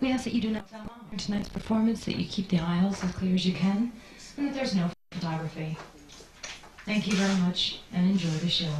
We ask that you do not tell mom in tonight's performance that you keep the aisles as clear as you can, and that there's no photography. Thank you very much, and enjoy the show.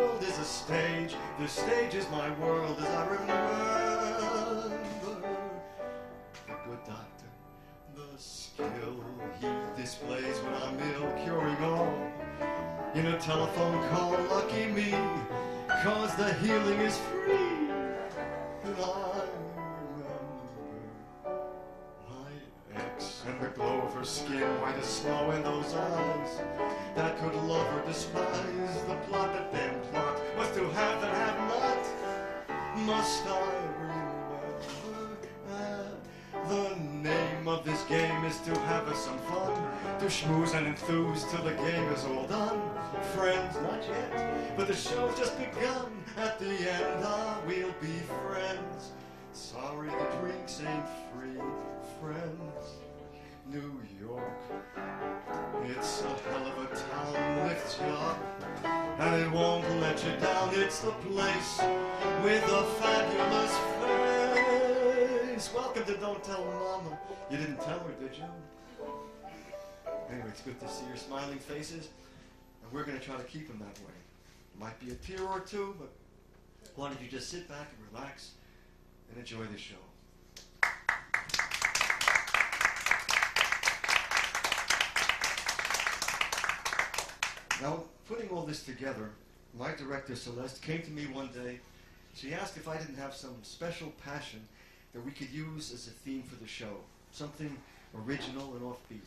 World is a stage, the stage is my world as I remember the good doctor, the skill he displays when I'm ill, curing all in a telephone call. Lucky me, cause the healing is free. And I remember my ex and the glow of her skin, white as snow in those eyes that could love or despise. The plot, that damn plot, was to have and have not. Must I remember the name of this game is to have us some fun, to schmooze and enthuse till the game is all done. Friends, not yet, but the show's just begun. At the end, ah, we'll be friends. Sorry, the drinks ain't free, friends. New York, it's a hell of a town, lifts you up, and it won't let you down. It's the place with a fabulous face. Welcome to Don't Tell Mama. You didn't tell her, did you? Anyway, it's good to see your smiling faces, and we're going to try to keep them that way. Might be a tear or two, but why don't you just sit back and relax and enjoy the show? Now, putting all this together, my director Celeste came to me one day. She asked if I didn't have some special passion that we could use as a theme for the show, something original and offbeat.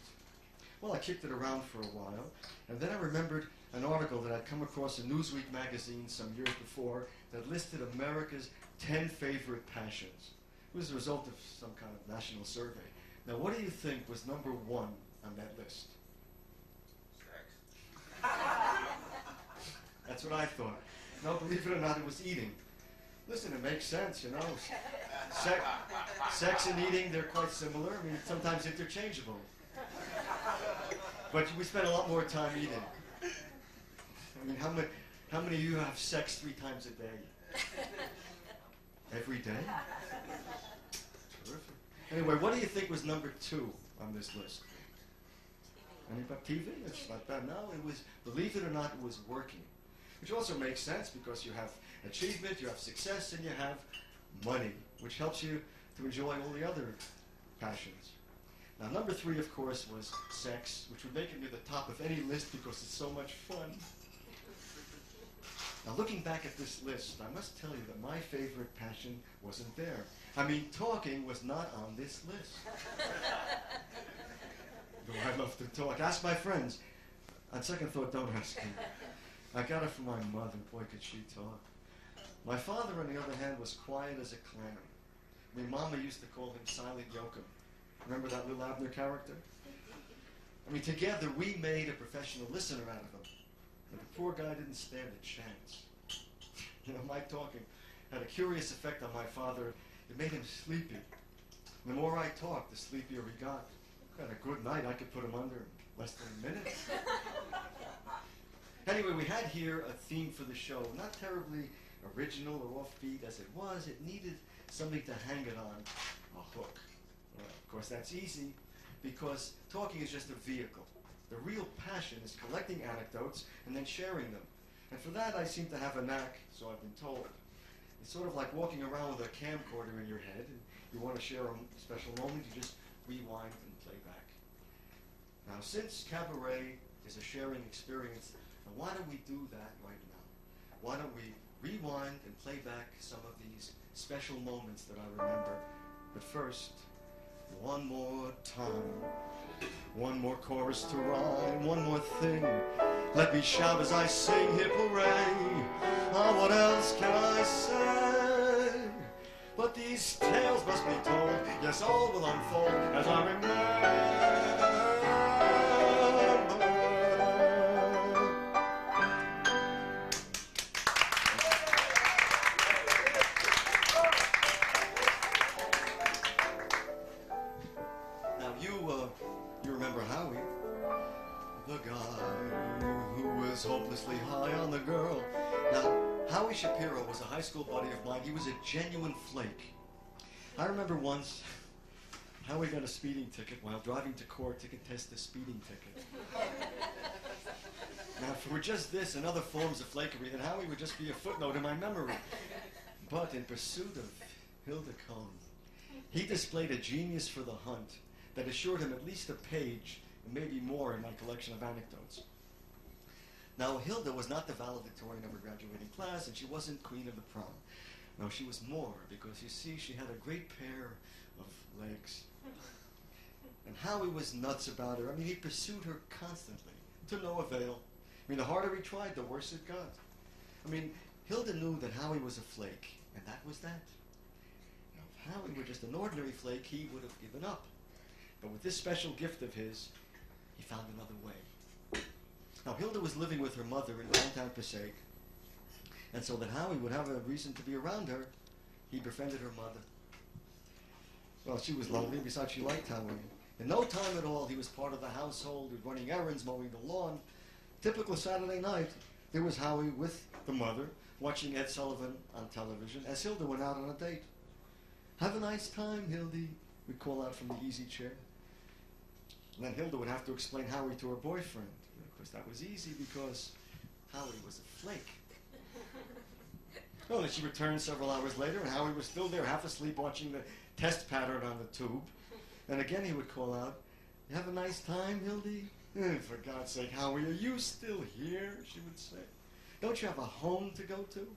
Well, I kicked it around for a while, and then I remembered an article that I'd come across in Newsweek magazine some years before that listed America's 10 favorite passions. It was the result of some kind of national survey. Now, what do you think was number one on that list? That's what I thought. No, believe it or not, it was eating. Listen, it makes sense, you know. Sex, sex and eating, they're quite similar. I mean, sometimes interchangeable. But we spend a lot more time eating. I mean, how many, how many of you have sex three times a day? Every day? Terrific. Anyway, what do you think was number two on this list? Anybody? TV? It's not bad. No, it was, believe it or not, it was working. Which also makes sense because you have achievement, you have success, and you have money, which helps you to enjoy all the other passions. Now, number three, of course, was sex, which would make it near the top of any list because it's so much fun. Now, looking back at this list, I must tell you that my favorite passion wasn't there. I mean, talking was not on this list. Though I love to talk. Ask my friends. On second thought, don't ask me. I got it from my mother. Boy, could she talk. My father, on the other hand, was quiet as a clam. Mean, Mama used to call him Silent Yokum. Remember that Li'l Abner character? I mean, together we made a professional listener out of him. but the poor guy didn't stand a chance. You know, my talking had a curious effect on my father. It made him sleepy. The more I talked, the sleepier he got. Got a good night, I could put him under in less than a minute. anyway, we had here a theme for the show, not terribly original or offbeat as it was. It needed something to hang it on, a hook. Of course, that's easy because talking is just a vehicle. The real passion is collecting anecdotes and then sharing them. And for that, I seem to have a knack, so I've been told. It's sort of like walking around with a camcorder in your head, and you want to share a special moment, you just rewind and play back. Now, since cabaret is a sharing experience, why don't we do that right now? Why don't we rewind and play back some of these special moments that I remember? But first, one more time, one more chorus to rhyme, one more thing. Let me shout as I sing, hip hooray! Ah, what else can I say? But these tales must be told, yes, all will unfold as I remember. I remember once Howie got a speeding ticket while driving to court to contest the speeding ticket. now, for just this and other forms of flakery, then Howie would just be a footnote in my memory. But in pursuit of Hilda Cohn, he displayed a genius for the hunt that assured him at least a page, and maybe more, in my collection of anecdotes. Now, Hilda was not the valedictorian of her graduating class, and she wasn't queen of the prom. No, she was more, because you see, she had a great pair of legs. And Howie was nuts about her. I mean, he pursued her constantly, to no avail. I mean, the harder he tried, the worse it got. I mean, Hilda knew that Howie was a flake, and that was that. Now, if Howie were just an ordinary flake, he would have given up. But with this special gift of his, he found another way. Now, Hilda was living with her mother in downtown Passaic, and so that Howie would have a reason to be around her, he befriended her mother. Well, she was lovely, besides she liked Howie. In no time at all, he was part of the household, running errands, mowing the lawn. Typical Saturday night, there was Howie with the mother, watching Ed Sullivan on television, as Hilda went out on a date. Have a nice time, Hildy, we'd call out from the easy chair. And then Hilda would have to explain Howie to her boyfriend. Of course, that was easy because Howie was a flake. Well, then she returned several hours later, and Howie was still there, half asleep, watching the test pattern on the tube. And again, he would call out, "You have a nice time, Hildy?" "Eh, for God's sake, Howie, are you still here? She would say. Don't you have a home to go to?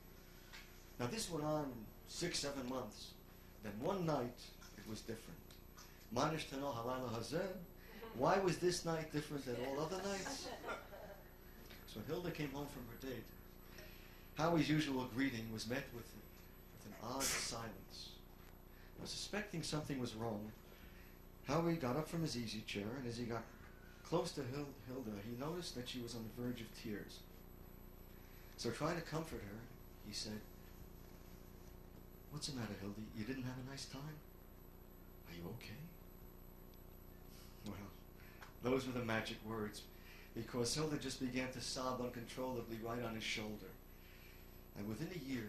Now, this went on six, seven months. Then one night, it was different. Ma Nishtana Halaila Hazeh. Why was this night different than all other nights? So Hilda came home from her date, Howie's usual greeting was met with, with an odd silence. Now, suspecting something was wrong, Howie got up from his easy chair, and as he got close to Hilda, he noticed that she was on the verge of tears. So, trying to comfort her, he said, What's the matter, Hildy? You didn't have a nice time? Are you okay? Well, those were the magic words, because Hilda just began to sob uncontrollably right on his shoulder. And within a year,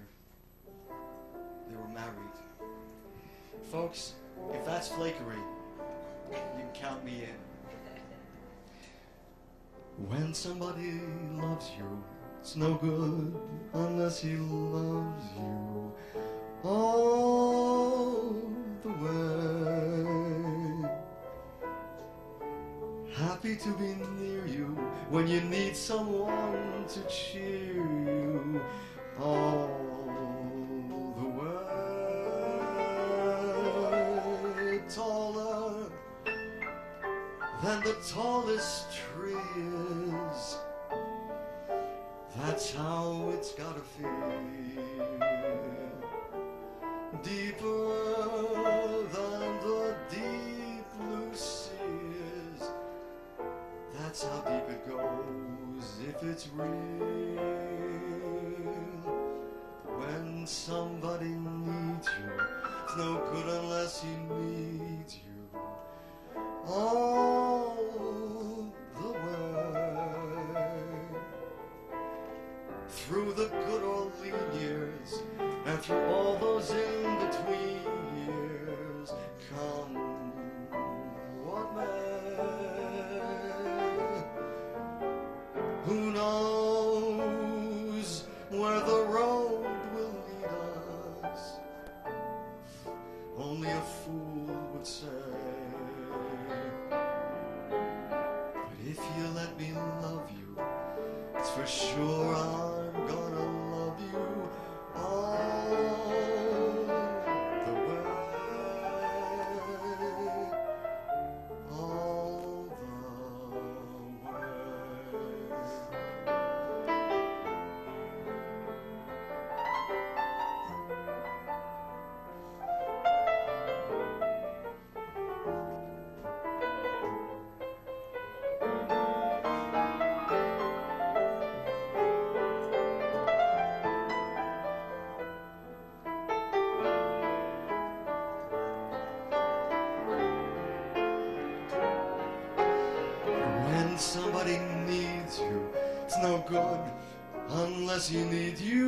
they were married. Folks, if that's flakery, you can count me in. When somebody loves you, it's no good unless he loves you all the way. Happy to be near you when you need someone to cheer you all the way. Taller than the tallest tree is. That's how it's gotta feel. Deeper than the deep blue sea is. That's how deep it goes if it's real. Somebody needs you, it's no good unless he needs you. All unless he needs you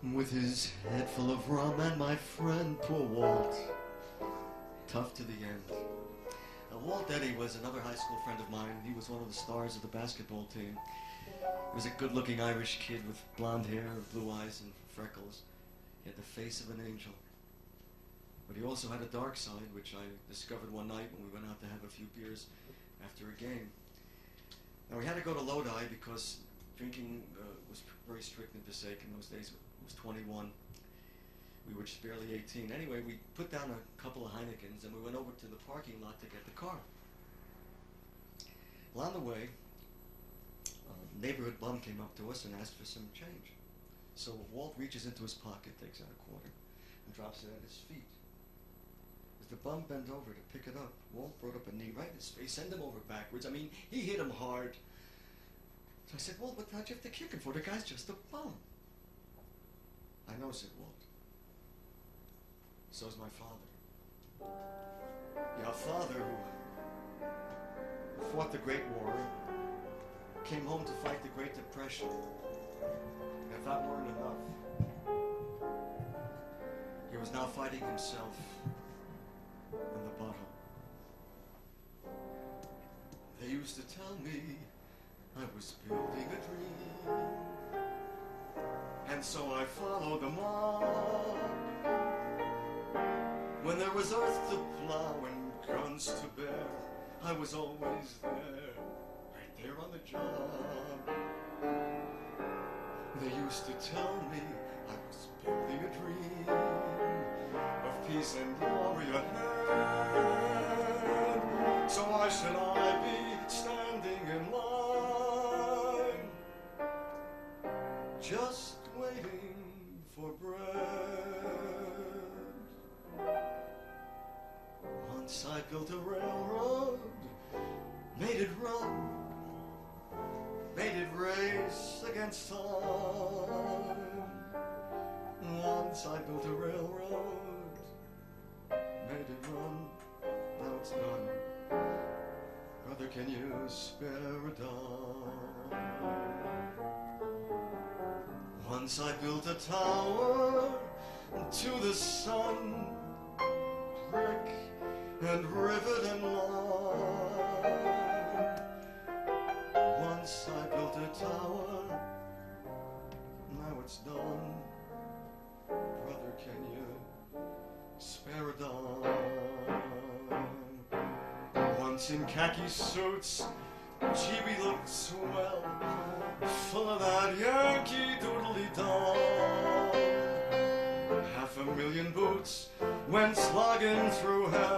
With his head full of rum and my friend, poor Walt. Tough to the end. Now, Walt Eddy was another high school friend of mine. He was one of the stars of the basketball team. He was a good-looking Irish kid with blonde hair, blue eyes, and freckles. He had the face of an angel. But he also had a dark side, which I discovered one night when we went out to have a few beers after a game. Now we had to go to Lodi because drinking uh, was very strict in Passaic in those days. Was 21. We were just barely 18. Anyway, we put down a couple of Heinekens and we went over to the parking lot to get the car. Along the way, a neighborhood bum came up to us and asked for some change. So Walt reaches into his pocket, takes out a quarter, and drops it at his feet. As the bum bent over to pick it up, Walt brought up a knee right in his face, sent him over backwards. I mean, he hit him hard. So I said, Walt, what hell you have to kick him for? The guy's just a bum. I know, said Walt. So's my father. Your father, who, fought the Great War, came home to fight the Great Depression. If that weren't enough, he was now fighting himself in the bottle. They used to tell me I was building a dream. And so I followed them all. When there was earth to plow and guns to bear, I was always there, right there on the job. They used to tell me I was building a dream of peace and glory ahead. So I should built a railroad, made it run, made it race against time. Once I built a railroad, made it run, now it's done. Brother, can you spare a dime? Once I built a tower to the sun, and rivet and lime. Once I built a tower, now it's done. Brother, can you spare a dime? Once in khaki suits, GB looked swell, full of that Yankee doodly dum. Half a million boots went slogging through hell.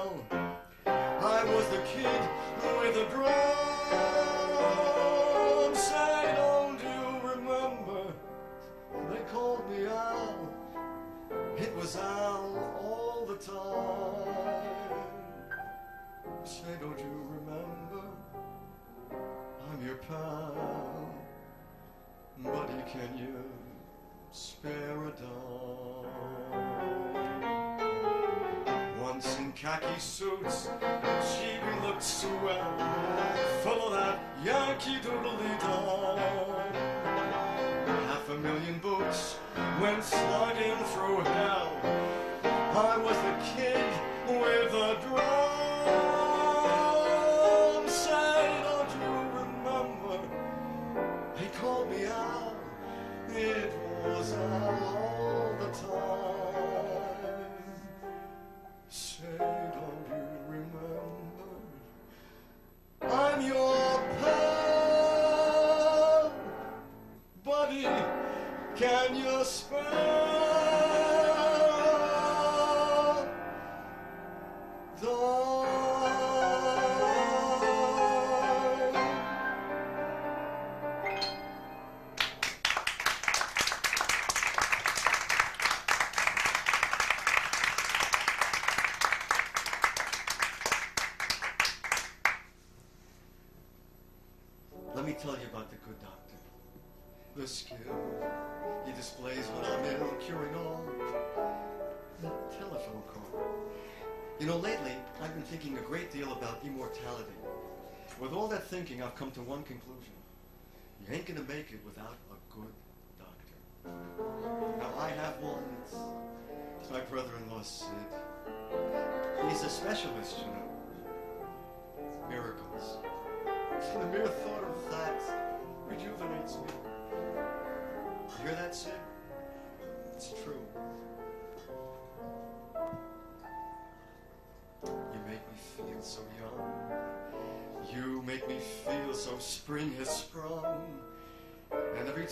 Suits, She looked swell, full of that Yankee doodly dum. Half a million boots went slugging through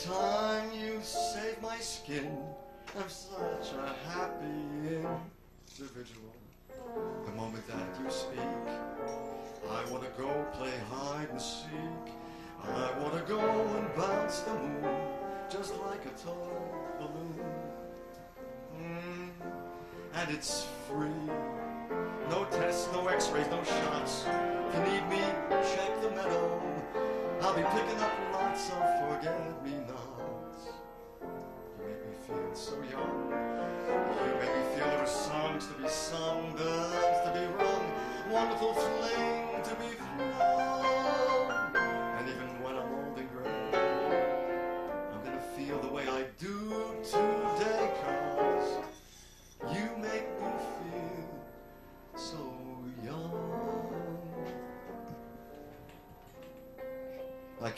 time you save my skin, I'm such a happy individual. The moment that you speak, I want to go play hide and seek. I want to go and bounce the moon just like a toy balloon. Mm, and it's free. No tests, no x-rays, no shots. If you need me, check the meadow. I'll be picking up lots of forget-me-nots. You make me feel so young. You make me feel there are songs to be sung, bells to be rung, wonderful fling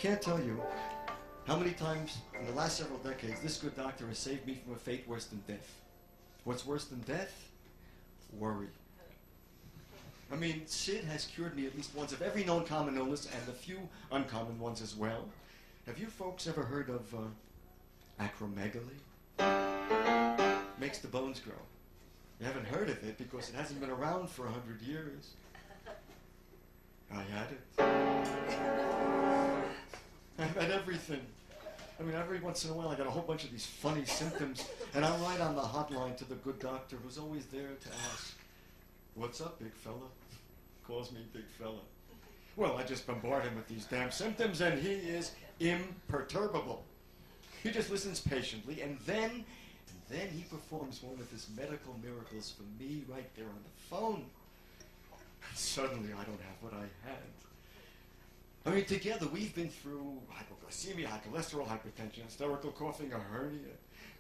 can't tell you how many times in the last several decades this good doctor has saved me from a fate worse than death. What's worse than death? Worry. I mean, Sid has cured me at least once of every known common illness and a few uncommon ones as well. Have you folks ever heard of uh, acromegaly? Makes the bones grow. You haven't heard of it because it hasn't been around for a hundred years. I had it. I've had everything. I mean, every once in a while I got a whole bunch of these funny symptoms, and I write on the hotline to the good doctor who's always there to ask, What's up, big fella? Calls me big fella. Well, I just bombard him with these damn symptoms, and he is imperturbable. He just listens patiently, and then, and then he performs one of his medical miracles for me right there on the phone. And suddenly, I don't have what I had. I mean, together we've been through hypoglycemia, high cholesterol, hypertension, hysterical coughing, a hernia,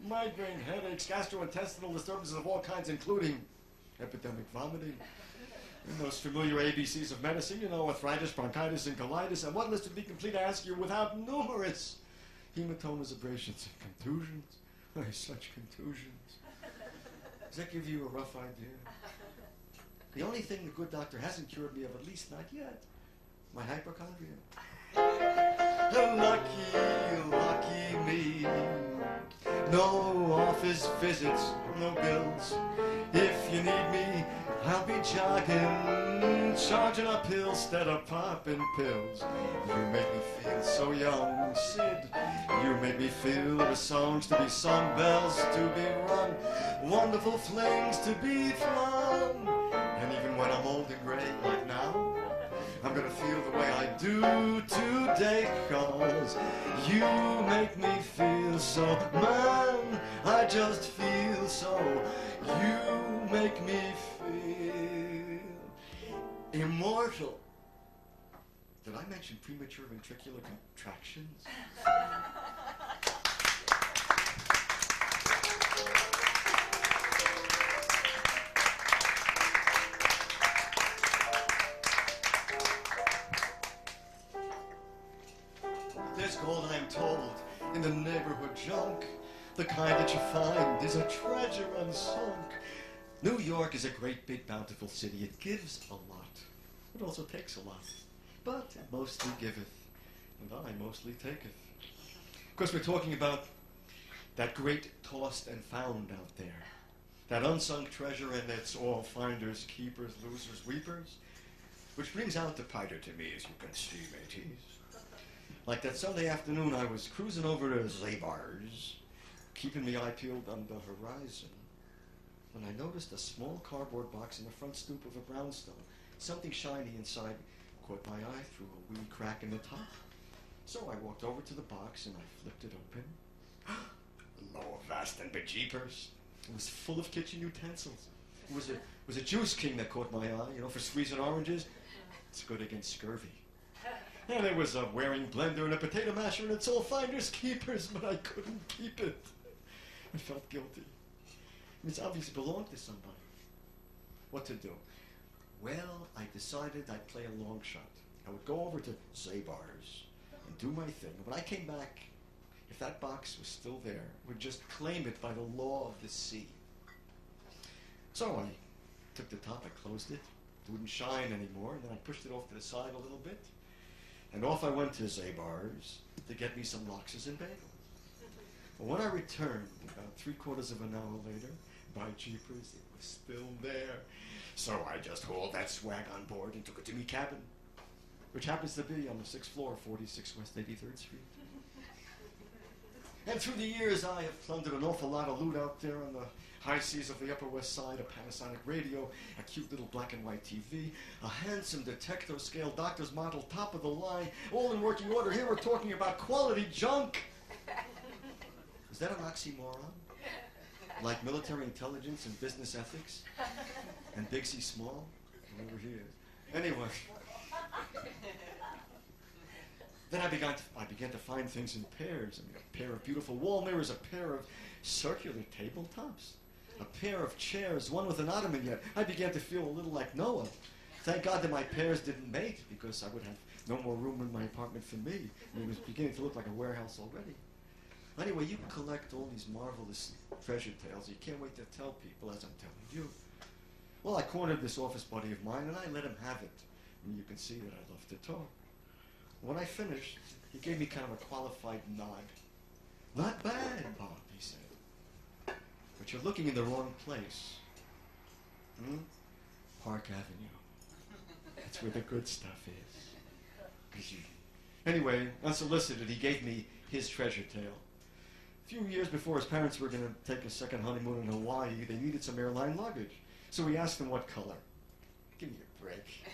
migraine, headaches, gastrointestinal disturbances of all kinds, including epidemic vomiting. And those familiar ABCs of medicine, you know, arthritis, bronchitis, and colitis. And what list would be complete, I ask you, without numerous hematomas, abrasions, and contusions? Oh, such contusions. Does that give you a rough idea? The only thing the good doctor hasn't cured me of, at least not yet, my hypochondria. Lucky, lucky me. No office visits, no bills. If you need me, I'll be jogging, charging up hills instead of popping pills. You make me feel so young, Sid. You make me feel the songs to be sung, bells to be rung, wonderful flings to be flung. And even when I'm old and gray like now, I'm gonna feel the way I do today Cause you make me feel so Man, I just feel so You make me feel Immortal Did I mention premature ventricular contractions? Gold, I'm told, in the neighborhood junk. The kind that you find is a treasure unsunk. New York is a great, big, bountiful city. It gives a lot. It also takes a lot. But it mostly giveth, and I mostly taketh. Of course, we're talking about that great tossed and found out there. That unsunk treasure, and it's all finders, keepers, losers, weepers. Which brings out the piter to me, as you can see, mateys. Like that Sunday afternoon, I was cruising over to Zabar's, keeping me eye peeled on the horizon, when I noticed a small cardboard box in the front stoop of a brownstone. Something shiny inside caught my eye through a wee crack in the top. So I walked over to the box and I flipped it open. Lo, vast and bejeepers! It was full of kitchen utensils. It was a, it was a juice king that caught my eye, you know, for squeezing oranges. It's good against scurvy. And there was a Waring blender and a potato masher, and it's all finders keepers, but I couldn't keep it. I felt guilty. It's obviously belonged to somebody. What to do? Well, I decided I'd play a long shot. I would go over to Zabar's and do my thing. When I came back, if that box was still there, would just claim it by the law of the sea. So I took the top, I closed it. It wouldn't shine anymore, and then I pushed it off to the side a little bit. And off I went to Zabar's to get me some loxes and bagels. But when I returned, about three quarters of an hour later, by jeepers, it was still there. So I just hauled that swag on board and took it to me cabin, which happens to be on the sixth floor, 46 West 83rd Street. And through the years, I have plundered an awful lot of loot out there on the high seas of the Upper West Side, a Panasonic radio, a cute little black and white TV, a handsome Detecto scale doctor's model, top of the line, all in working order. Here we're talking about quality junk. Is that an oxymoron? Like military intelligence and business ethics? And C Small? Whoever he is. Anyway. Then I began to, I began to find things in pairs. I mean, a pair of beautiful wall mirrors, a pair of circular tabletops, a pair of chairs, one with an ottoman yet. I began to feel a little like Noah. Thank God that my pairs didn't mate because I would have no more room in my apartment for me. It was beginning to look like a warehouse already. Anyway, you collect all these marvelous treasure tales. You can't wait to tell people, as I'm telling you. Well, I cornered this office buddy of mine and I let him have it. And you can see that I love to talk. When I finished, he gave me kind of a qualified nod. Not bad, Bob, he said. But you're looking in the wrong place. Hmm? Park Avenue. That's where the good stuff is. Anyway, unsolicited, he gave me his treasure tale. A few years before his parents were going to take a second honeymoon in Hawaii, they needed some airline luggage. So we asked him what color. Give me a break.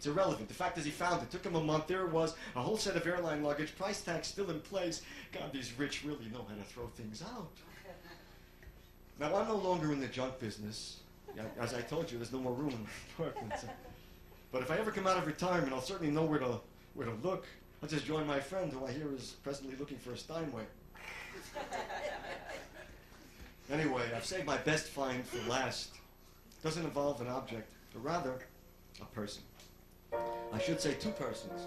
It's irrelevant. The fact is, he found it. Took him a month. There it was, a whole set of airline luggage, price tag still in place. God, these rich really know how to throw things out. Now, I'm no longer in the junk business. As I told you, there's no more room in my apartment. so- But if I ever come out of retirement, I'll certainly know where to, where to look. I'll just join my friend, who I hear is presently looking for a Steinway. Anyway, I've saved my best find for last. Doesn't involve an object, but rather a person. I should say two persons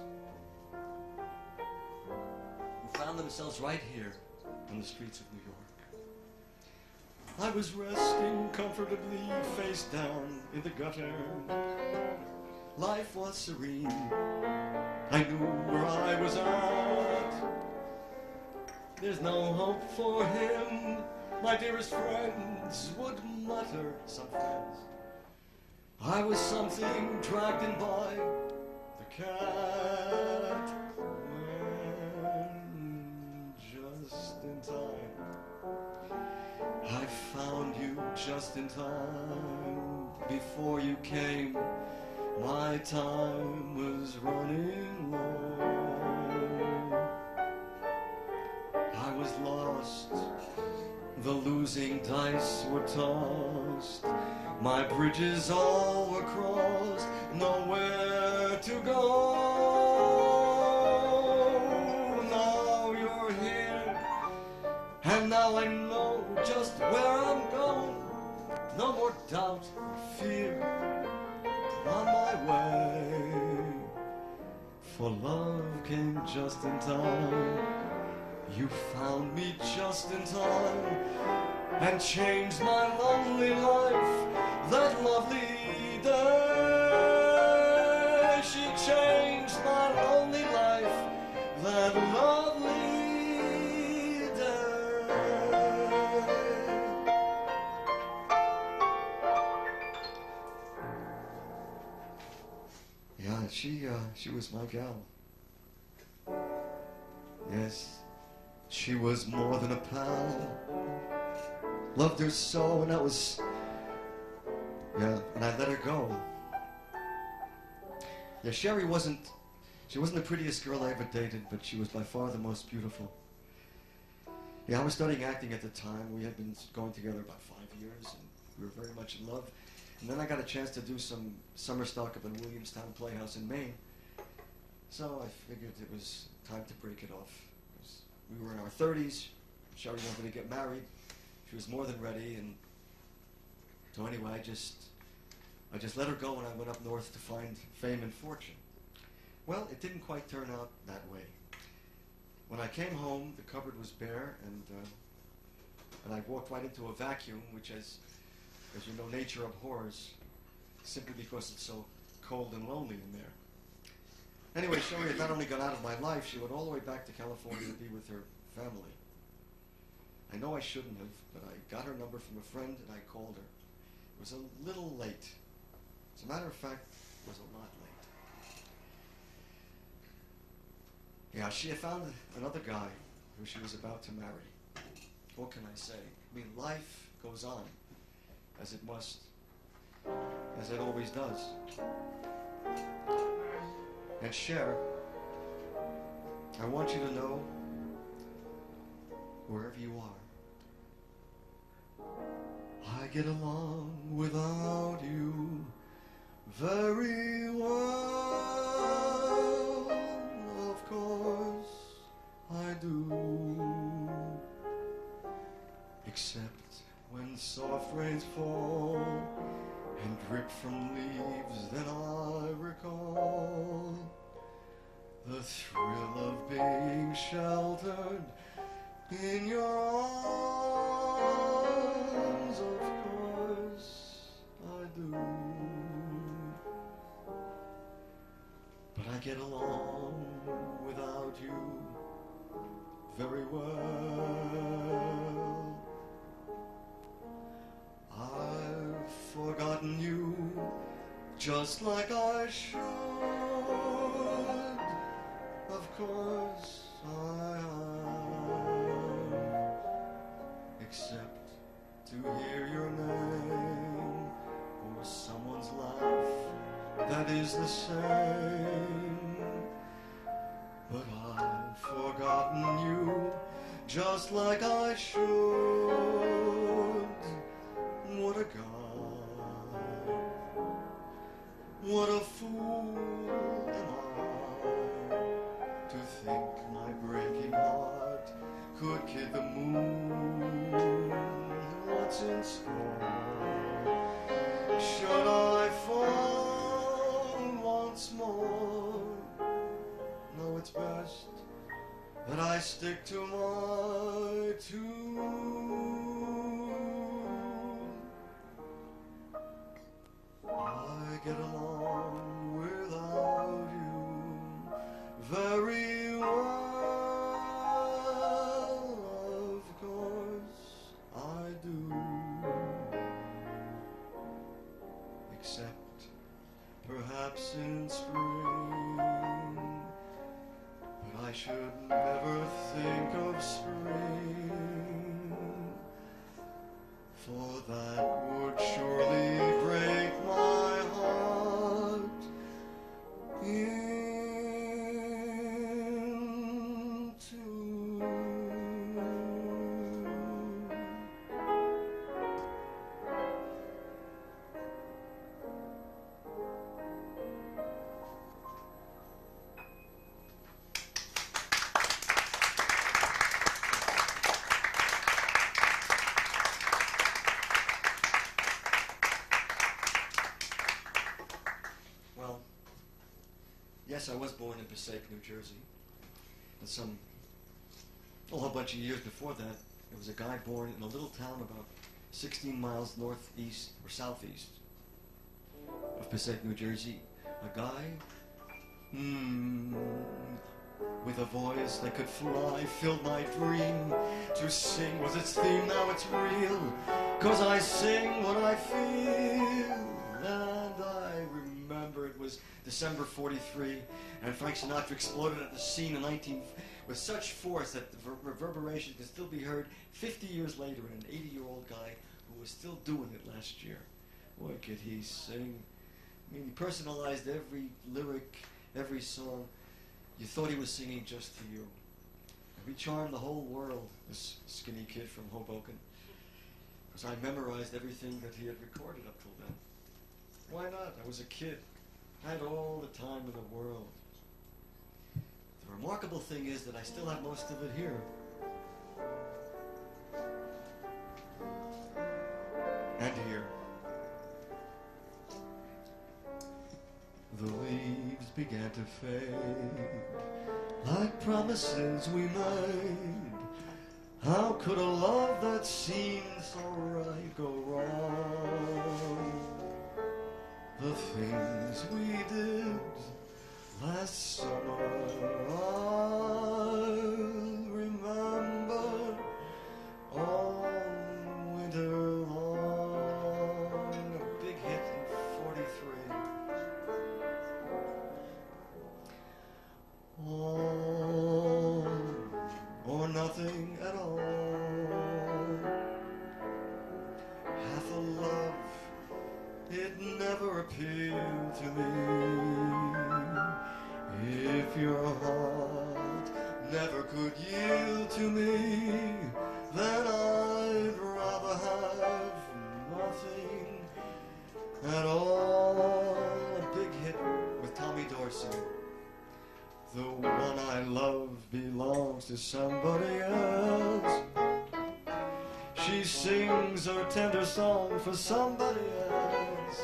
who found themselves right here on the streets of New York. I was resting comfortably face down in the gutter. Life was serene. I knew where I was at. There's no hope for him, my dearest friends would mutter, some friends. I was something dragged in by the cat when just in time. I found you just in time before you came. My time was running low. I was lost. The losing dice were tossed. My bridges all were crossed. Nowhere to go. Now you're here. And now I know just where I'm going. No more doubt or fear. On my way. For love came just in time. You found me just in time and changed my lonely life that lovely day. She changed my lonely life that lovely day. Yeah, she uh, she was my gal. Yes, she was more than a pal. Loved her so, and I was yeah. And I let her go. Yeah, Sherry wasn't. She wasn't the prettiest girl I ever dated, but she was by far the most beautiful. Yeah, I was studying acting at the time. We had been going together about five years, and we were very much in love. And then I got a chance to do some summer stock up in Williamstown Playhouse in Maine. So I figured it was time to break it off. We were in our 30s. Sherry wanted to get married. She was more than ready, and so anyway, I just, I just let her go, and I went up north to find fame and fortune. Well, it didn't quite turn out that way. When I came home, the cupboard was bare, and uh, and I walked right into a vacuum, which, as as you know, nature abhors, simply because it's so cold and lonely in there. Anyway, Sherry had not only gone out of my life, she went all the way back to California to be with her family. I know I shouldn't have, but I got her number from a friend and I called her. It was a little late. As a matter of fact, it was a lot late. Yeah, she had found another guy who she was about to marry. What can I say? I mean, life goes on, as it must, as it always does. And Cher, I want you to know, wherever you are, get along without you very well. Of course, I do. Except when soft rains fall and drip from leaves, then I recall the thrill of being sheltered in your arms. But I get along without you very well. I've forgotten you just like I should. That is the same. But I've forgotten you just like I should. Yes, I was born in Passaic, New Jersey. And some, a whole bunch of years before that, there was a guy born in a little town about 16 miles northeast or southeast of Passaic, New Jersey. A guy, hmm, with a voice that could fly, filled my dream. To sing was its theme, now it's real. Cause I sing what I feel. December 43, and Frank Sinatra exploded at the scene in 19 with such force that the ver- reverberation can still be heard 50 years later in an 80 year old guy who was still doing it last year. Boy, could he sing. I mean, he personalized every lyric, every song. You thought he was singing just to you. And charmed the whole world, this skinny kid from Hoboken. Because I memorized everything that he had recorded up till then. Why not? I was a kid. Had all the time in the world. The remarkable thing is that I still have most of it here. And here. The leaves began to fade like promises we made. How could a love that seemed so right go wrong? The things we did last summer, for somebody else.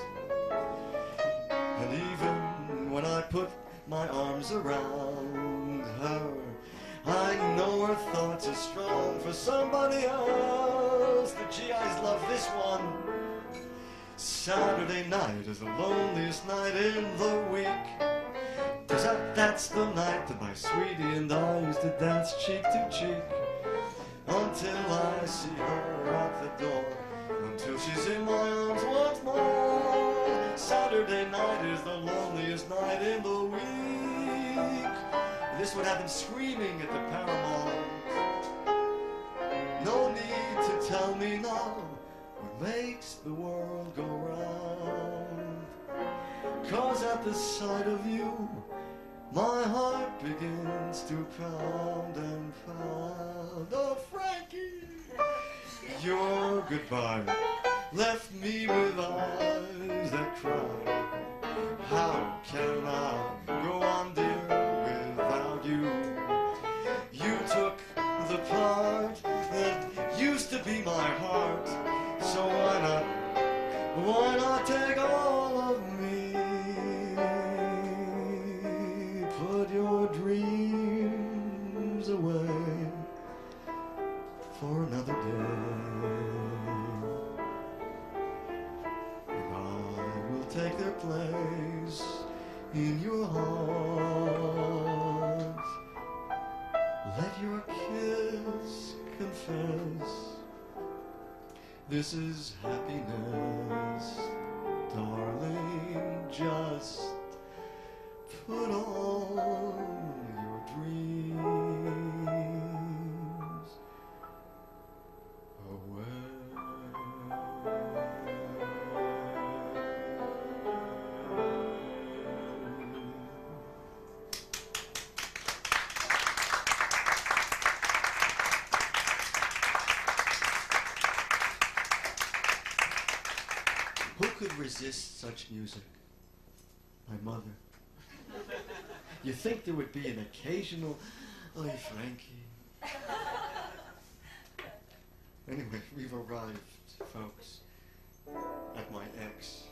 And even when I put my arms around her, I know her thoughts are strong for somebody else. The GIs love this one. Saturday night is the loneliest night in the week. Cause that, that's the night that my sweetie and I used to dance cheek to cheek Until I see her at the door she's in my arms once more. Saturday night is the loneliest night in the week. This would have been screaming at the Paramount No need to tell me now What makes the world go round. Cause at the sight of you, my heart begins to pound and pound. Oh, Frankie, your goodbye left me with eyes that cry. How can I go on, dear, without you? You took the part that used to be my heart, resist such music? My mother. You think there would be an occasional, oh, Frankie. Anyway, we've arrived, folks, at my ex.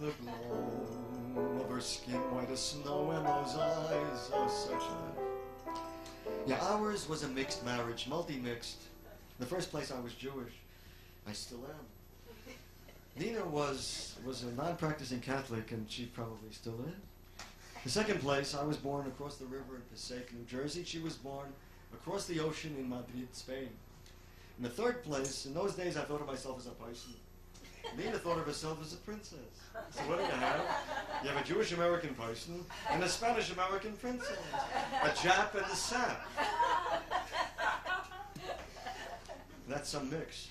The glow of her skin white as snow and those eyes, oh, such a... Yeah, ours was a mixed marriage, multi-mixed. The first place, I was Jewish. I still am. Nina was was a non-practicing Catholic, and she probably still is. The second place, I was born across the river in Passaic, New Jersey. She was born across the ocean in Madrid, Spain. In the third place, in those days, I thought of myself as a person. Nina thought of herself as a princess. So what do you have? You have a Jewish American person and a Spanish American princess, a Jap and a Sap. That's some mix.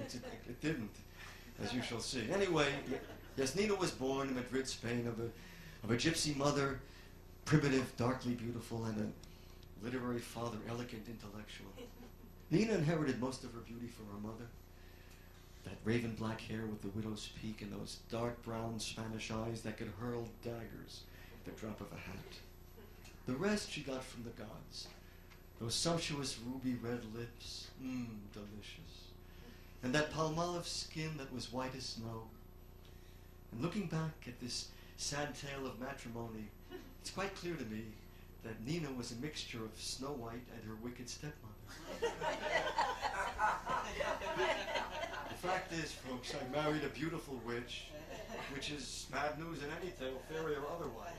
It, it, it didn't, as you shall see. Anyway, y- yes, Nina was born in Madrid, Spain, of a, of a gypsy mother, primitive, darkly beautiful, and a literary father, elegant, intellectual. Nina inherited most of her beauty from her mother. That raven black hair with the widow's peak and those dark brown Spanish eyes that could hurl daggers at the drop of a hat. The rest she got from the gods. Those sumptuous ruby red lips, mmm, delicious. And that palmolive skin that was white as snow. And looking back at this sad tale of matrimony, it's quite clear to me that Nina was a mixture of Snow White and her wicked stepmother. The fact is, folks, I married a beautiful witch, which is bad news in any tale, fairy or otherwise.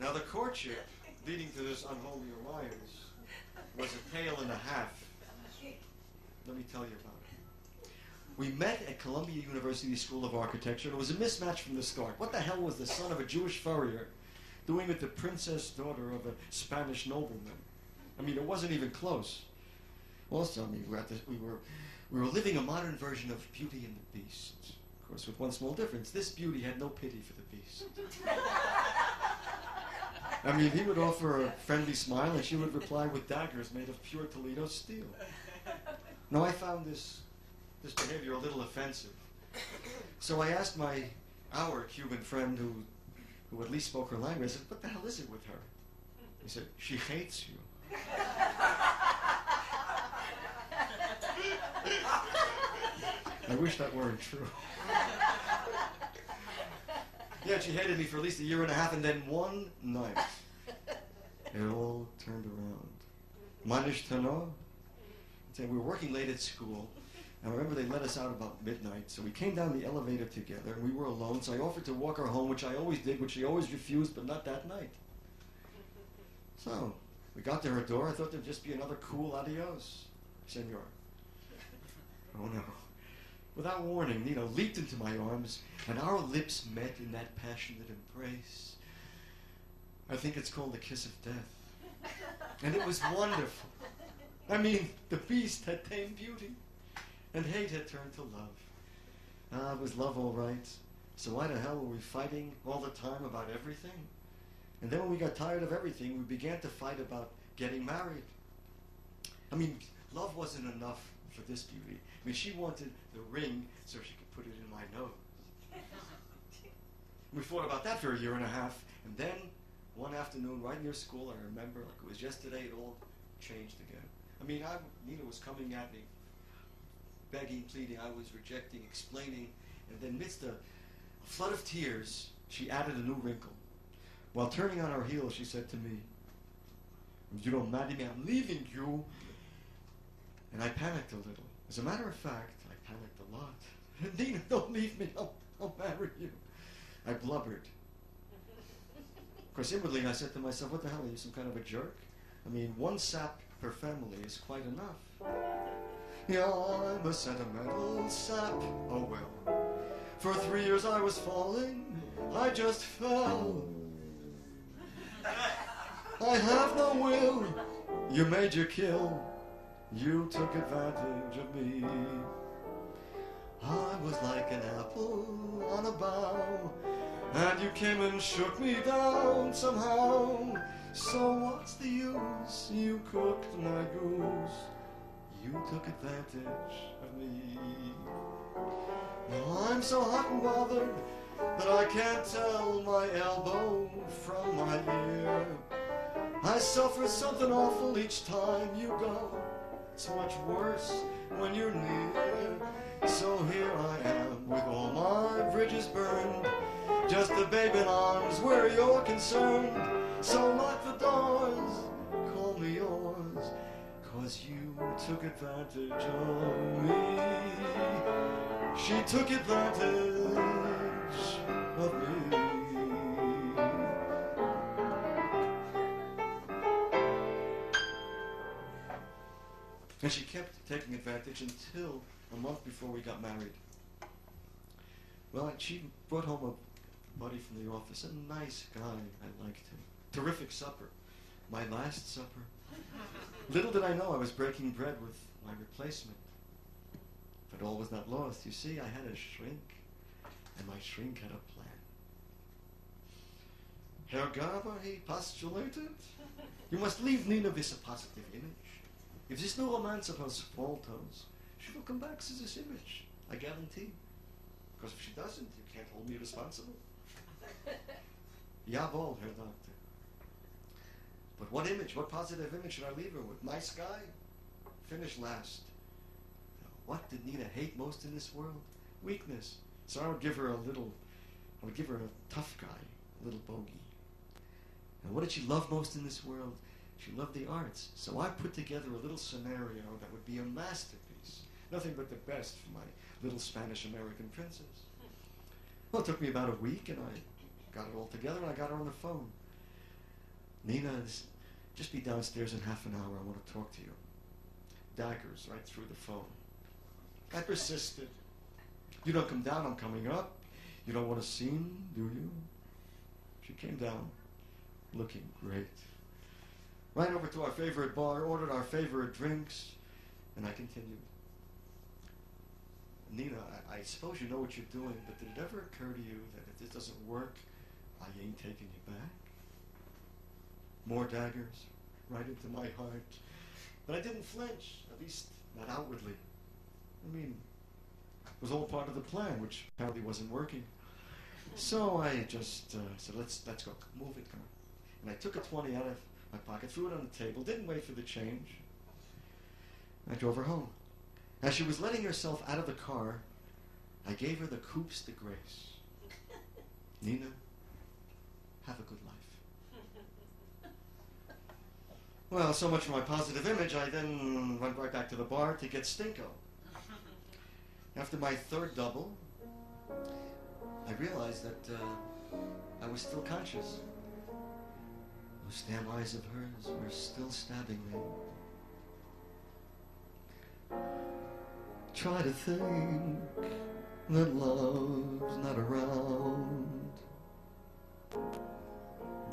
Now, the courtship leading to this unholy alliance was a tale and a half. Let me tell you about it. We met at Columbia University School of Architecture, and it was a mismatch from the start. What the hell was the son of a Jewish furrier doing with the princess daughter of a Spanish nobleman? I mean, it wasn't even close. Also, I mean, we were, the, we were we were living a modern version of Beauty and the Beast. Of course, with one small difference. This beauty had no pity for the beast. I mean, he would offer a friendly smile, and she would reply with daggers made of pure Toledo steel. Now, I found this, this behavior a little offensive. So I asked my, our Cuban friend who, who at least spoke her language, I said, what the hell is it with her? He said, she hates you. I wish that weren't true. yeah, she hated me for at least a year and a half, and then one night, it all turned around. To know? We were working late at school, and I remember they let us out about midnight, so we came down the elevator together, and we were alone, so I offered to walk her home, which I always did, which she always refused, but not that night. So, we got to her door, I thought there'd just be another cool adios, senor. Oh no. Without warning, Nina leaped into my arms, and our lips met in that passionate embrace. I think it's called the kiss of death. And it was wonderful. I mean, the beast had tamed beauty, and hate had turned to love. Ah, it was love all right. So why the hell were we fighting all the time about everything? And then when we got tired of everything, we began to fight about getting married. I mean, love wasn't enough for this beauty. I mean, she wanted the ring so she could put it in my nose. We fought about that for a year and a half, and then one afternoon, right near school, I remember like it was yesterday, it all changed again. I mean, I, Nina was coming at me, begging, pleading, I was rejecting, explaining, and then amidst a, a flood of tears, she added a new wrinkle. While turning on her heel, she said to me, You don't marry me, I'm leaving you. And I panicked a little. As a matter of fact, I panicked a lot. Nina, don't leave me, I'll, I'll marry you. I blubbered. Of course, inwardly, I said to myself, What the hell, are you some kind of a jerk? I mean, one sap per family is quite enough. Yeah, I'm a sentimental sap. Oh well. For three years I was falling, I just fell. I have no will. You made your kill. You took advantage of me. I was like an apple on a bough, and you came and shook me down somehow. So what's the use? You cooked my goose. You took advantage of me. Now I'm so hot and bothered that I can't tell my elbow from my ear. I suffer something awful each time you go. It's much worse when you're near. So here I am with all my bridges burned. Just a babe in arms where you're concerned. So lock the doors, call me yours. Cause you took advantage of me. She took advantage of me. And she kept taking advantage until a month before we got married. Well, she brought home a buddy from the office, a nice guy. I liked him. Terrific supper. My last supper. Little did I know I was breaking bread with my replacement. But all was not lost. You see, I had a shrink, and my shrink had a plan. Herr Garber, he postulated, you must leave Nina with a positive image. If there's no romance of her small toes, she will come back as this image. I guarantee. Because if she doesn't, you can't hold me responsible. Jawohl, Herr Doctor. But what image, what positive image should I leave her with? Nice guy? Finish last. What did Nina hate most in this world? Weakness. So I would give her a little, I would give her a tough guy, a little bogey. And what did she love most in this world? She loved the arts. So I put together a little scenario that would be a masterpiece. Nothing but the best for my little Spanish American princess. Well, it took me about a week, and I got it all together, and I got her on the phone. Nina, just be downstairs in half an hour. I want to talk to you. Daggers right through the phone. I persisted. You don't come down, I'm coming up. You don't want a scene, do you? She came down, looking great. Ran over to our favorite bar, ordered our favorite drinks, and I continued. Nina, I, I suppose you know what you're doing, but did it ever occur to you that if this doesn't work, I ain't taking you back? More daggers, right into my heart. But I didn't flinch, at least not outwardly. I mean, it was all part of the plan, which apparently wasn't working. So I just uh, said, let's, let's go, move it, come on. And I took a 20 out of my pocket, threw it on the table, didn't wait for the change. I drove her home. As she was letting herself out of the car, I gave her the coups de grace. Nina, have a good life. Well, so much for my positive image. I then went right back to the bar to get Stinko. After my third double, I realized that uh, I was still conscious. Those damn eyes of hers were still stabbing me. Try to think that love's not around,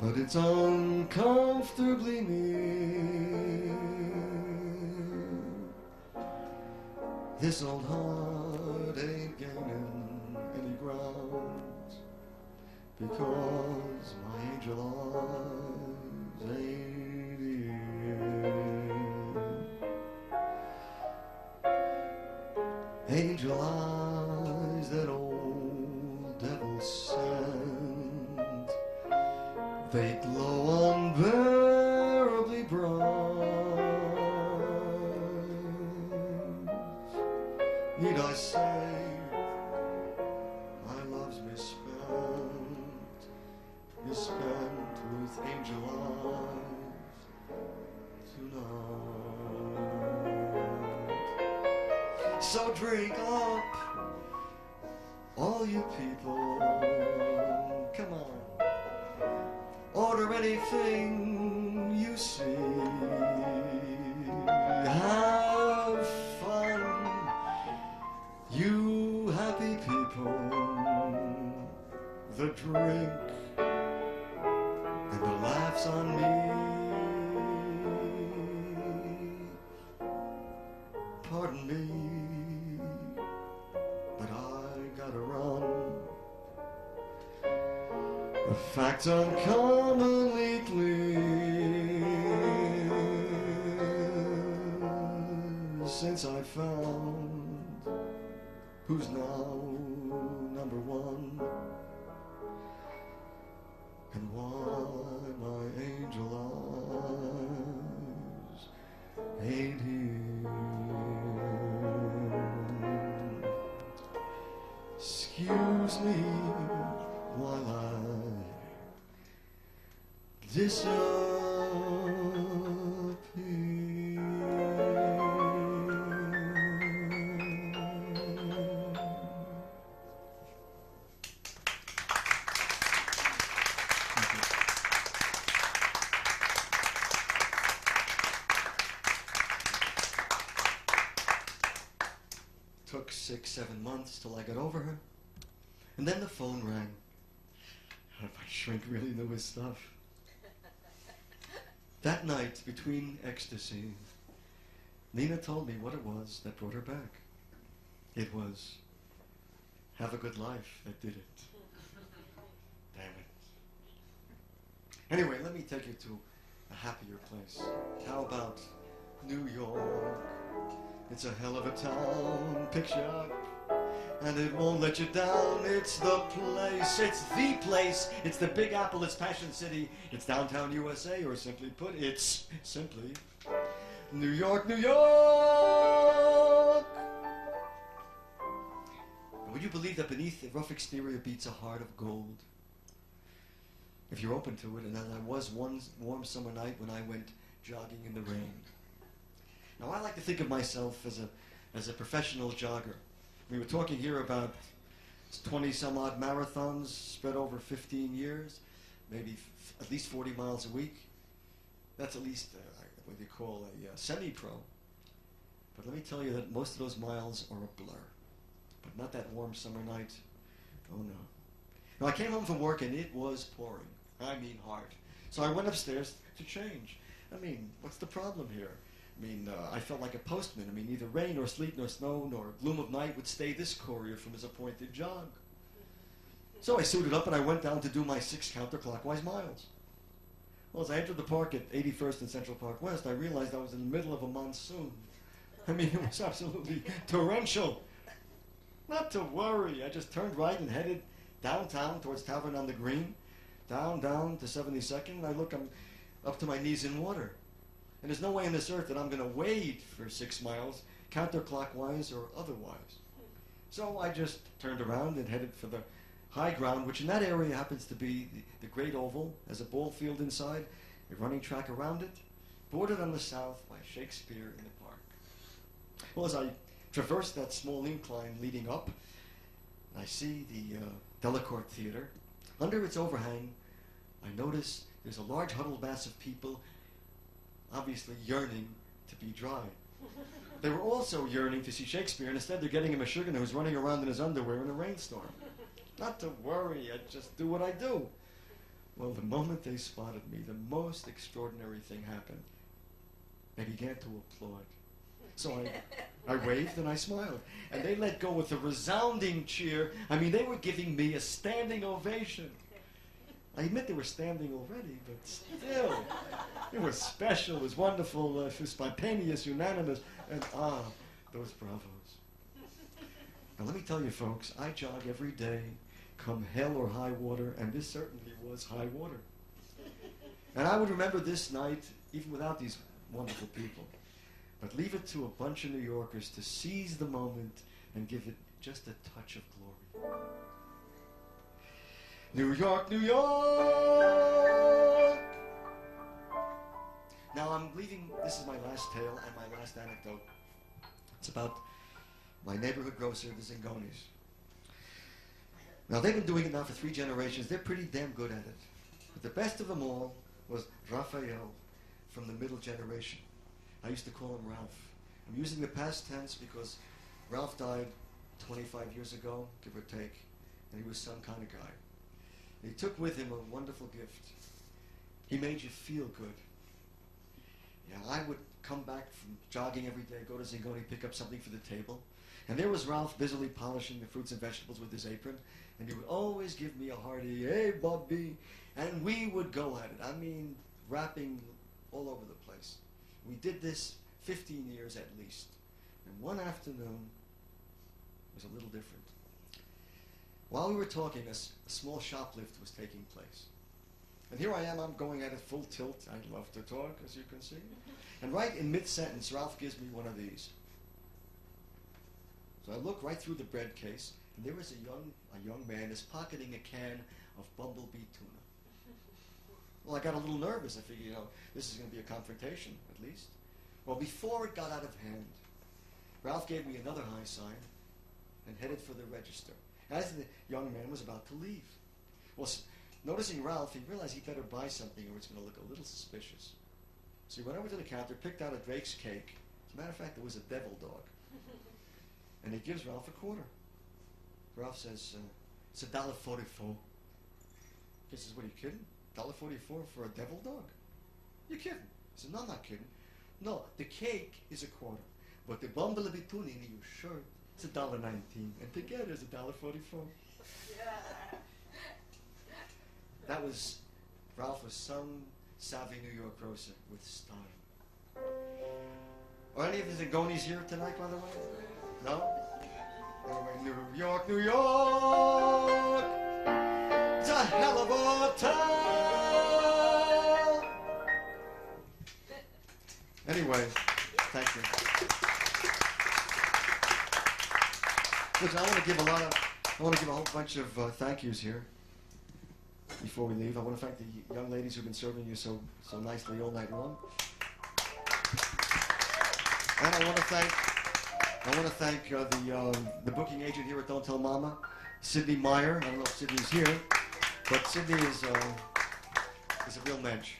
but it's uncomfortably near. This old heart ain't gaining any ground. because my angel Excuse me while I disappear. And then the phone rang. How did My shrink really knew his stuff. That night, between ecstasy, Nina told me what it was that brought her back. It was have a good life that did it. Damn it. Anyway, let me take you to a happier place. How about New York? It's a hell of a town, picture up. And it won't let you down. It's the place. It's the place. It's the Big Apple. It's Passion City. It's downtown USA, or simply put, it's simply New York, New York. Would you believe that beneath the rough exterior beats a heart of gold? If you're open to it, and as I was one warm summer night when I went jogging in the rain. Now, I like to think of myself as a, as a professional jogger. We were talking here about 20 some odd marathons spread over 15 years, maybe at least 40 miles a week. That's at least uh, what you call a uh, semi pro. But let me tell you that most of those miles are a blur. But not that warm summer night. Oh no. Now, I came home from work and it was pouring. I mean, hard. So I went upstairs to change. I mean, what's the problem here? I mean, uh, I felt like a postman. I mean, neither rain nor sleet nor snow nor gloom of night would stay this courier from his appointed jog. So I suited up and I went down to do my six counterclockwise miles. Well, as I entered the park at 81st and Central Park West, I realized I was in the middle of a monsoon. I mean, it was absolutely torrential. Not to worry. I just turned right and headed downtown towards Tavern on the Green, down, down to 72nd. and I look, I'm up to my knees in water. And there's no way on this earth that I'm going to wade for six miles, counterclockwise or otherwise. So I just turned around and headed for the high ground, which in that area happens to be the, the Great Oval, has a ball field inside, a running track around it, bordered on the south by Shakespeare in the park. Well, as I traverse that small incline leading up, I see the uh, Delacorte Theater. Under its overhang, I notice there's a large huddled mass of people, obviously yearning to be dry. They were also yearning to see Shakespeare, and instead they're getting him a sugar who's running around in his underwear in a rainstorm. Not to worry, I just do what I do. Well, the moment they spotted me, the most extraordinary thing happened. They began to applaud. So I, I waved and I smiled. And they let go with a resounding cheer. I mean, they were giving me a standing ovation. I admit they were standing already, but still, it was special, it was wonderful, uh, it was spontaneous, unanimous, and ah, those bravos. Now let me tell you, folks, I jog every day, come hell or high water, and this certainly was high water. And I would remember this night, even without these wonderful people. But leave it to a bunch of New Yorkers to seize the moment and give it just a touch of glory. New York, New York! Now I'm leaving, this is my last tale and my last anecdote. It's about my neighborhood grocer, the Zingones. Now they've been doing it now for three generations. They're pretty damn good at it. But the best of them all was Raphael from the middle generation. I used to call him Ralph. I'm using the past tense because Ralph died 25 years ago, give or take, and he was some kind of guy. He took with him a wonderful gift. He made you feel good. Yeah, I would come back from jogging every day, go to Zingone, pick up something for the table. And there was Ralph busily polishing the fruits and vegetables with his apron. And he would always give me a hearty, hey, Bobby. And we would go at it. I mean, rapping all over the place. We did this 15 years at least. And one afternoon was a little different. While we were talking, a, small shoplift was taking place. And here I am, I'm going at it full tilt. I love to talk, as you can see. And right in mid sentence, Ralph gives me one of these. So I look right through the bread case, and there is a young, a young man is pocketing a can of bumblebee tuna. Well, I got a little nervous. I figured, you know, this is going to be a confrontation, at least. Well, before it got out of hand, Ralph gave me another high sign and headed for the register. As the young man was about to leave. Well, s- noticing Ralph, he realized he'd better buy something or it's going to look a little suspicious. So he went over to the counter, picked out a Drake's cake. As a matter of fact, it was a devil dog. And he gives Ralph a quarter. Ralph says, uh, it's a dollar forty-four. He says, what are you kidding? Dollar forty-four for a devil dog? You're kidding? I said, no, I'm not kidding. No, the cake is a quarter, but the bumblebee tuna in your shirt is a dollar nineteen, and together it's a dollar forty-four. That was Ralph was some savvy New York grocer with style. Are any of the Zingones here tonight, by the way? No? New York, New York! It's a hell of a town! Anyway, thank you. Look, I want to give a lot of, I want to give a whole bunch of uh, thank yous here before we leave. I want to thank the young ladies who've been serving you so, so nicely all night long. And I want to thank, I want to thank uh, the, um, the booking agent here at Don't Tell Mama, Sidney Myer. I don't know if Sidney's here, but Sidney is, uh, is a real mensch.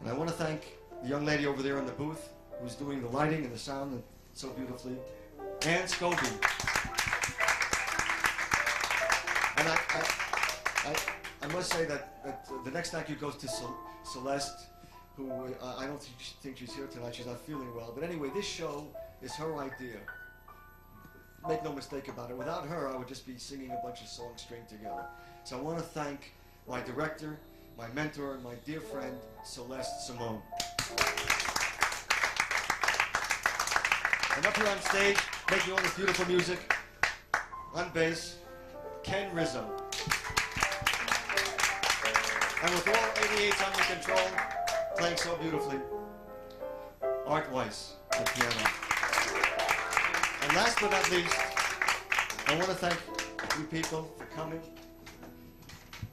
And I want to thank the young lady over there in the booth who's doing the lighting and the sound so beautifully, Ann Scobie. And I, I, I, I must say that, that uh, the next thank you goes to Cel- Celeste, who uh, I don't think, she's here tonight. She's not feeling well. But anyway, this show is her idea. Make no mistake about it. Without her, I would just be singing a bunch of songs stringed together. So I want to thank my director, my mentor, and my dear friend, Celeste Simone. And up here on stage, making all this beautiful music, on bass, Ken Rizzo. And with all 88s under control, playing so beautifully, Art Weiss, the piano. And last but not least, I want to thank you people for coming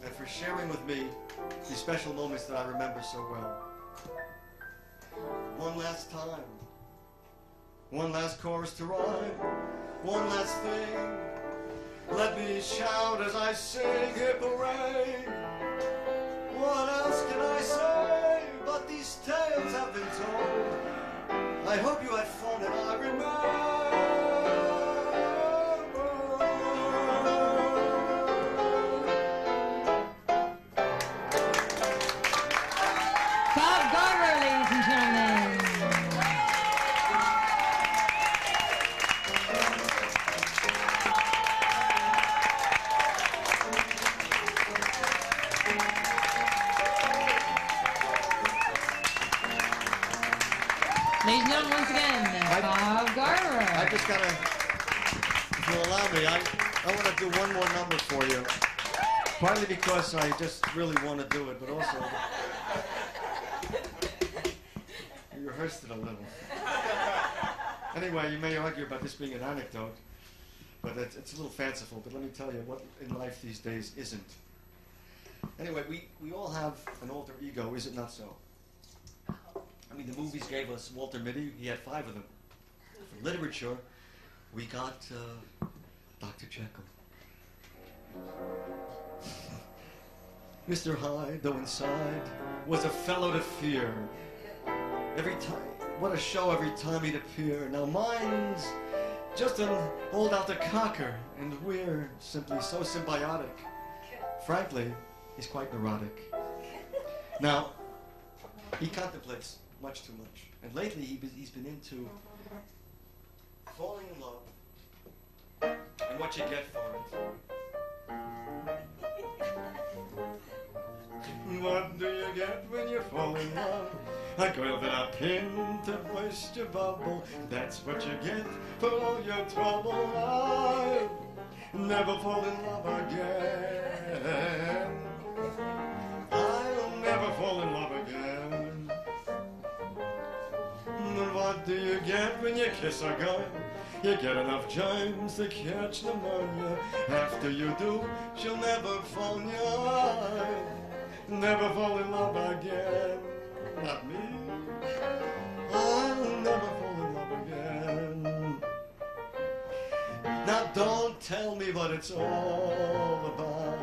and for sharing with me these special moments that I remember so well. One last time, one last chorus to rhyme, one last thing. Let me shout as I sing hip hooray. What else can I say? But these tales have been told. I hope you had fun and I remember. Gotta, if you'll allow me, I, I want to do one more number for you. Partly because I just really want to do it, but also we rehearsed it a little. Anyway, you may argue about this being an anecdote, but it's, it's a little fanciful. But let me tell you what in life these days isn't. Anyway, we, we all have an alter ego, is it not so? I mean, the movies gave us Walter Mitty. He had five of them. For literature, we got uh, Dr. Jekyll. Mr. Hyde, though inside, was a fellow to fear. Every time, what a show every time he'd appear. Now mine's just an old out the cocker, and we're simply so symbiotic. Frankly, he's quite neurotic. Now, he contemplates much too much. And lately he, he's been into falling in love and what you get for it. What do you get when you fall in love? A girl that I pinned to burst your bubble. That's what you get for all your trouble. I'll never fall in love again. I'll never fall in love again. What do you get when you kiss a girl? You get enough germs to catch pneumonia. After you do, she'll never phone you. Never fall in love again. Not me. I'll never fall in love again. Now don't tell me what it's all about.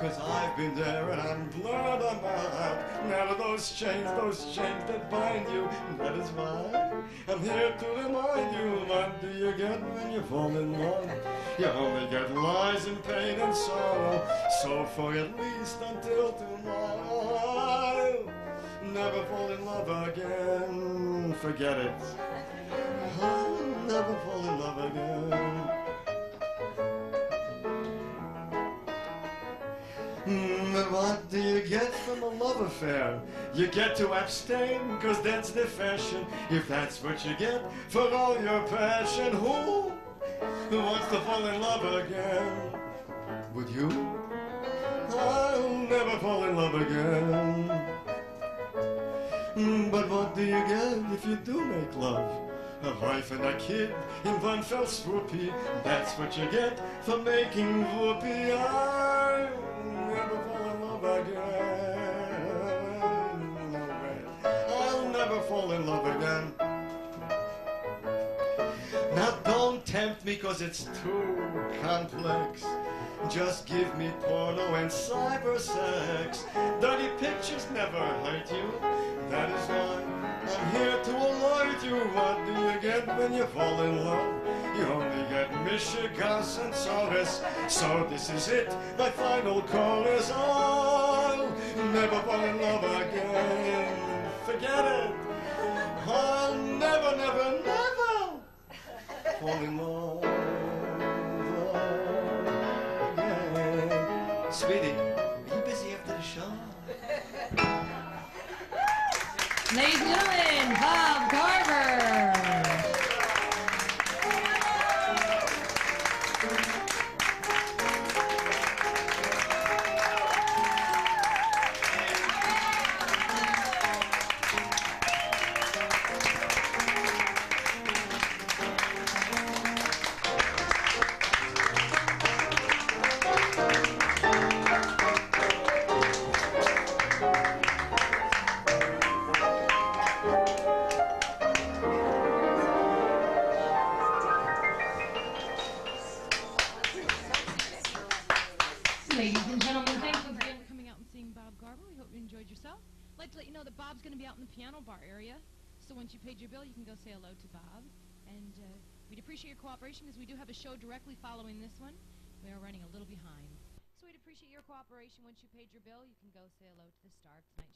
Cause I've been there and I'm glad I'm out. Now those chains, those chains that bind you. That is why I'm here to remind you. What do you get when you fall in love? You only get lies and pain and sorrow. So for at least until tomorrow, never fall in love again. Forget it. I'll never fall in love again. But what do you get from a love affair? You get to abstain, cause that's the fashion. If that's what you get for all your passion, who, wants to fall in love again? Would you? I'll never fall in love again. Mm, But what do you get if you do make love? A wife and a kid in one fell swoopy. That's what you get for making whoopee. Don't tempt me cause it's too complex. Just give me porno and cyber sex. Dirty pictures never hurt you. That is why I'm here to alert you. What do you get when you fall in love? You only get Mishegas and. So this is it. My final call is I'll never fall in love again. Forget it. I'll never, never, never fall in love cooperation. Once you paid your bill, you can go say hello to the star show.